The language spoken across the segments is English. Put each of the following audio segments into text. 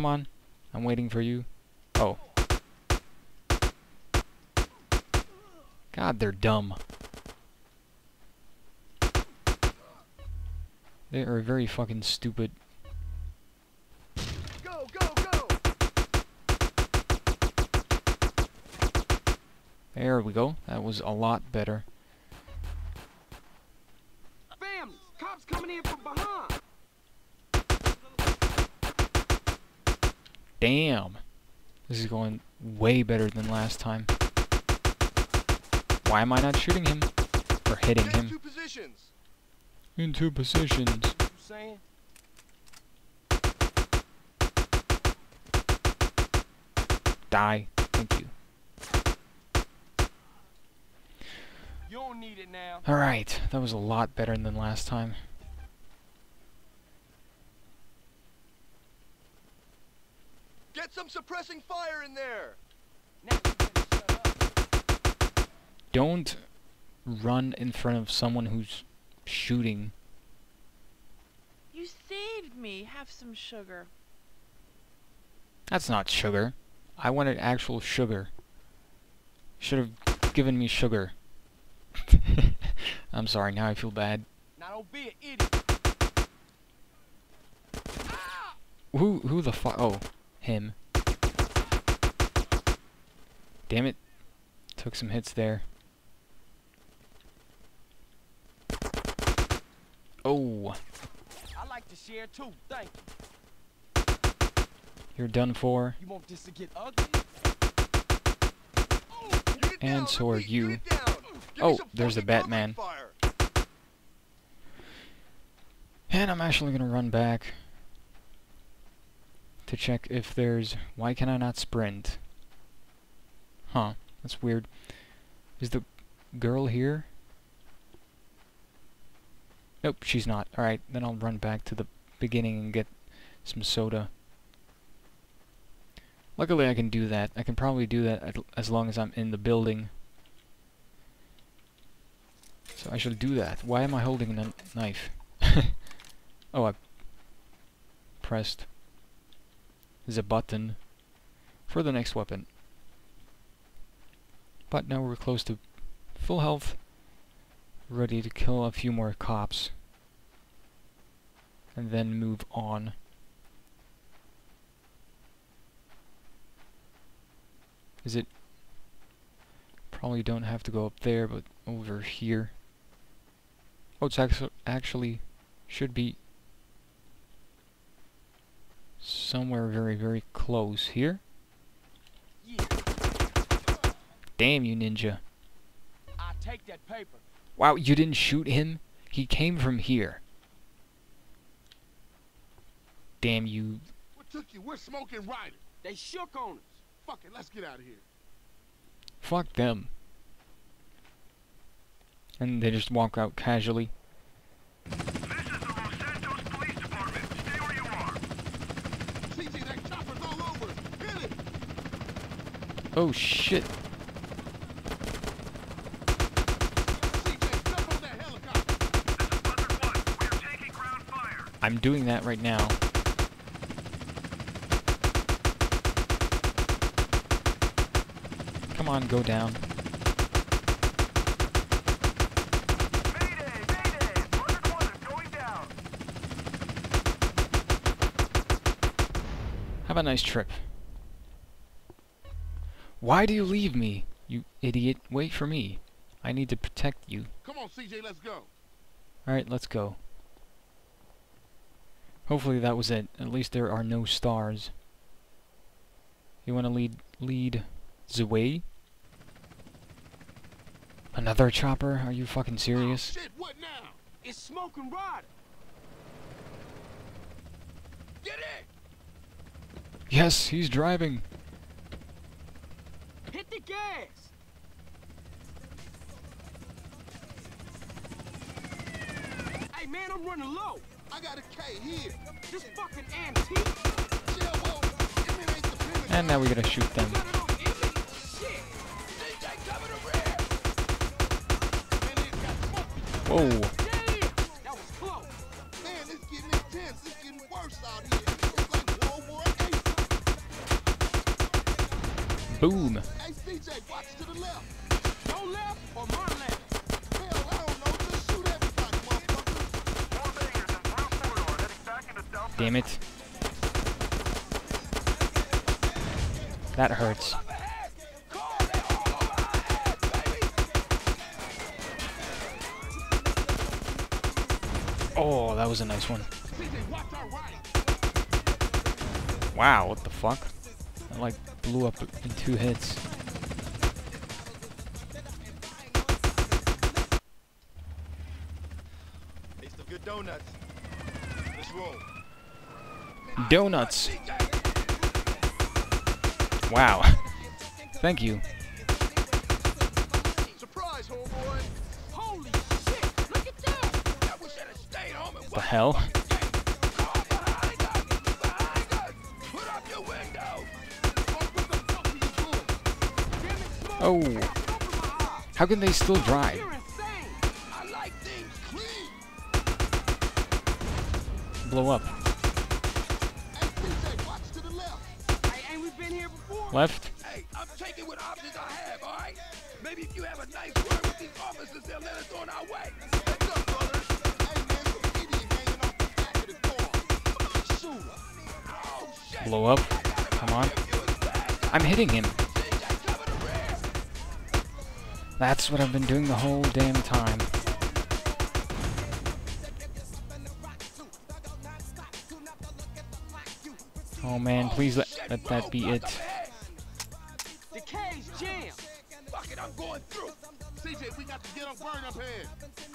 Come on. I'm waiting for you. Oh. God, they're dumb. They are very fucking stupid. Go, go, go! There we go. That was a lot better. Damn. This is going way better than last time. Why am I not shooting him? Or hitting Get in him? two positions. Into positions. You saying? Die. Thank you. You don't need it now. Alright, that was a lot better than last time. Get some suppressing fire in there. Now you better shut up. Don't run in front of someone who's shooting. You saved me. Have some sugar. That's not sugar. I wanted actual sugar. Should have given me sugar. I'm sorry, now I feel bad. Now don't be an idiot. Who who the fuck? Oh, him. Damn it. Took some hits there. Oh, I like to share too. Thank you. you're done for. You want this to get ugly? Oh, get And down, so are you. Get it down. Give me Oh, there's the Batman. And I'm actually gonna run back to check if there's. Why can I not sprint? Huh, that's weird. Is the girl here? Nope, she's not. Alright, then I'll run back to the beginning and get some soda. Luckily I can do that. I can probably do that as long as I'm in the building. So I shall do that. Why am I holding a knife? oh, I pressed. There's a button for the next weapon. But now we're close to full health. Ready to kill a few more cops. And then move on. Is it... Probably don't have to go up there, but over here. Oh, it's actu actually should be somewhere very, very close here. Yeah. Damn you, ninja. I take that paper. Wow, you didn't shoot him? He came from here. Damn you. What took you? We're smoking Ryder. They shook on us. Fuck it, let's get out of here. Fuck them. And they just walk out casually. CJ, that oh, I'm doing that right now. Come on, go down. Have a nice trip. Why do you leave me, you idiot? Wait for me. I need to protect you. Come on, CJ, let's go. Alright, let's go. Hopefully that was it. At least there are no stars. You wanna lead lead the way? Another chopper? Are you fucking oh, serious? Oh, shit, what now? It's smoking Ryder. Get it! Yes, he's driving. Hit the gas. Hey man, I'm running low. I got a K here. This fucking antique. Yeah, well, and now we gotta shoot them. Whoa. Boom. Hey, CJ, watch to the left. Your left or my left? Damn it. That hurts. Oh, that was a nice one. Wow, what the fuck? I like blew up in two hits. It's the good donuts. Let's roll. Donuts. Wow. Thank you. Surprise, homeboy. Holy shit! Look at that! I wish I'd have home The hell? Car behind us! Behind us! Put up your window! what the fuck are you doing? Damn it, Smoke! Oh. Open my eyes! How can they still drive? You're insane! I like things clean. Blow up. Left? Hey, I'm taking what options I have, all right? Maybe if you have a nice word with these officers, they'll let us on our way. What's up, brother? Hey, man, some idiot hanging off the back of the car. Shoot her. Shit. Blow up. Come on. I'm hitting him. CJ, cover the rear. That's what I've been doing the whole damn time. Oh man, please let, let that be it. The cage jammed! Fuck it, I'm going through. CJ, we got to get up, burn up here.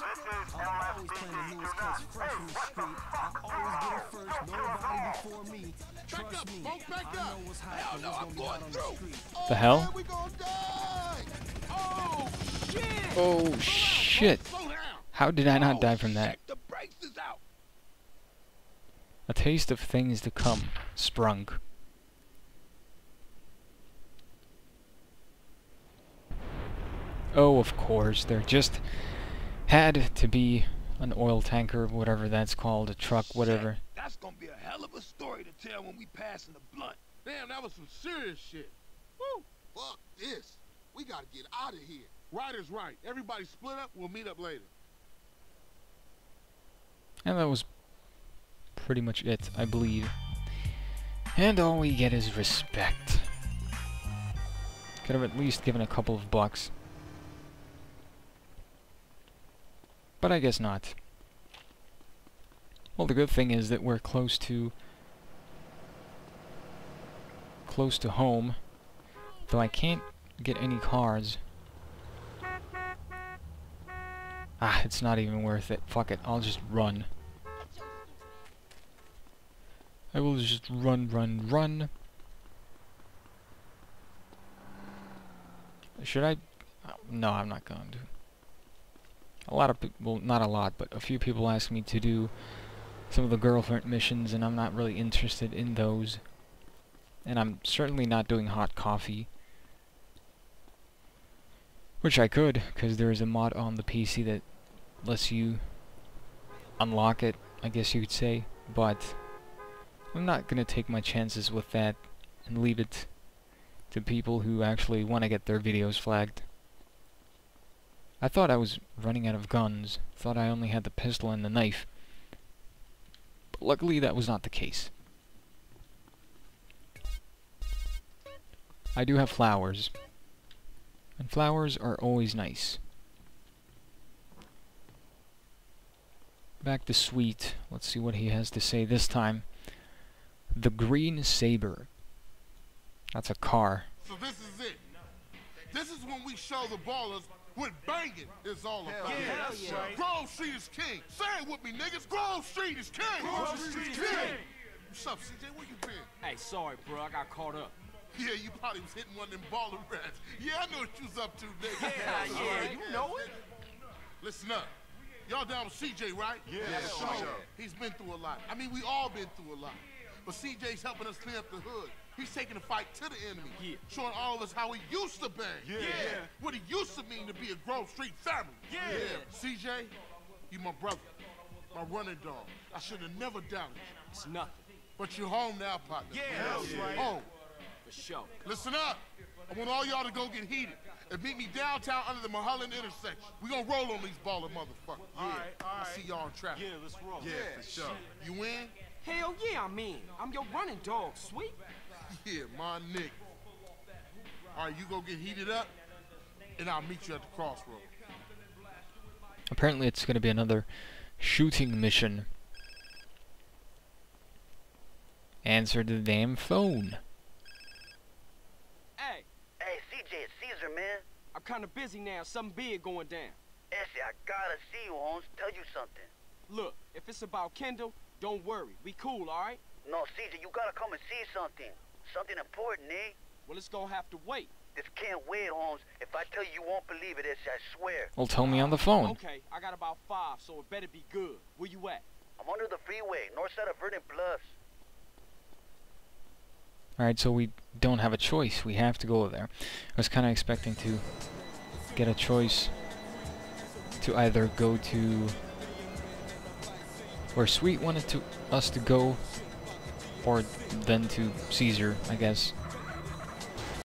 I always play the newest cuts fresh from the street. I always get it first, nobody before me. Back Trust up, me, folks, back I know what's hot Hell no, I'm gonna be going out on the through. street. Oh, the hell? Man, we gonna die. Oh, shit! Oh shit. How did I not Oh, die from that? shit, The brakes is out. A taste of things to come. Sprung. Oh, of course. There just had to be an oil tanker, whatever that's called, a truck, whatever. That's gonna be a hell of a story to tell when we pass in the blunt. Damn, that was some serious shit. Woo! Fuck this. We gotta get out of here. Right is right. Everybody split up. We'll meet up later. And that was pretty much it, I believe. And all we get is respect. Could have at least given a couple of bucks. But I guess not. Well, the good thing is that we're close to... close to home. Though I can't get any cars. Ah, it's not even worth it. Fuck it, I'll just run. I will just run, run, run. Should I? No, I'm not going to. A lot of people, well, not a lot, but a few people ask me to do some of the girlfriend missions, and I'm not really interested in those. And I'm certainly not doing hot coffee. Which I could, because there is a mod on the PC that lets you unlock it, I guess you could say. But I'm not going to take my chances with that and leave it to people who actually want to get their videos flagged. I thought I was running out of guns. Thought I only had the pistol and the knife. But luckily that was not the case. I do have flowers. And flowers are always nice. Back to Sweet. Let's see what he has to say this time. The Green Sabre. That's a car. So this is it. This is when we show the ballers what banging is all about. Yeah, that's right. Grove Street is king. Say it with me, niggas. Grove Street is king. Grove Street is king. What's up, CJ? Where you been? Hey, sorry, bro. I got caught up. Yeah, you probably was hitting one of them baller rats. Yeah, I know what you was up to, nigga. Yeah, yeah, you know it. Listen up. Y'all down with CJ, right? Yeah, sure. He's been through a lot. I mean, we all been through a lot. But CJ's helping us clean up the hood. He's taking the fight to the enemy. Yeah. Showing all of us how he used to bang. Yeah. What it used to mean to be a Grove Street family. Yeah. CJ, you my brother. My running dog. I should have never doubted you. It's nothing. But you're home now, partner. Yeah, that's right. Home. For sure. Listen up. I want all y'all to go get heated and meet me downtown under the Mulholland intersection. We gonna roll on these baller motherfuckers. Yeah. All right, all I see y'all in traffic. Yeah, let's roll. Yeah, for sure. You in? Hell yeah, I'm in. I'm your running dog, sweet. Yeah, my nigga. All right, you go get heated up, and I'll meet you at the crossroad. Apparently it's going to be another shooting mission. Answer the damn phone. Hey, Hey, CJ, it's Caesar, man. I'm kinda busy now. Something big going down. Essie, I gotta see you, Holmes. Tell you something. Look, if it's about Kendl, don't worry. We cool, alright? No, Caesar, you gotta come and see something. Something important, eh? Well, it's gonna have to wait. This can't wait, Holmes. If I tell you, you won't believe it, Essie, I swear. Well, tell me on the phone. Okay, I got about five, so it better be good. Where you at? I'm under the freeway, north side of Vernon Bluffs. Alright, so we don't have a choice. We have to go there. I was kind of expecting to get a choice to either go to where Sweet wanted to us to go, or then to Caesar, I guess.